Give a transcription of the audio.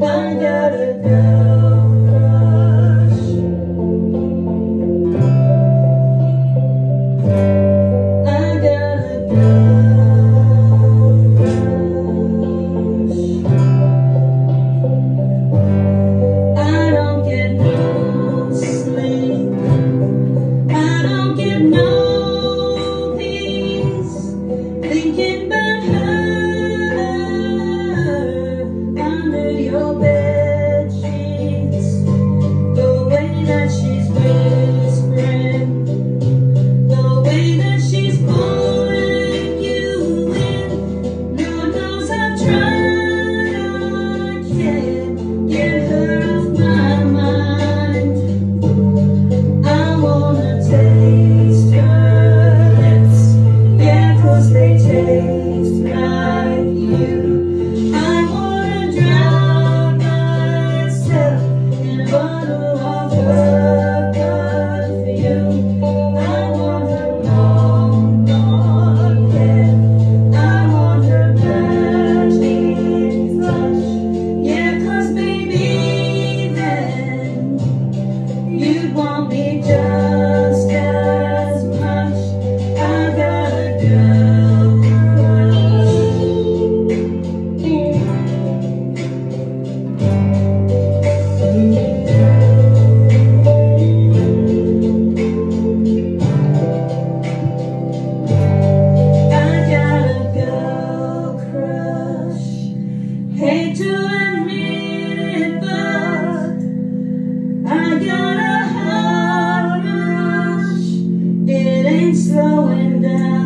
find out if want me slowing down.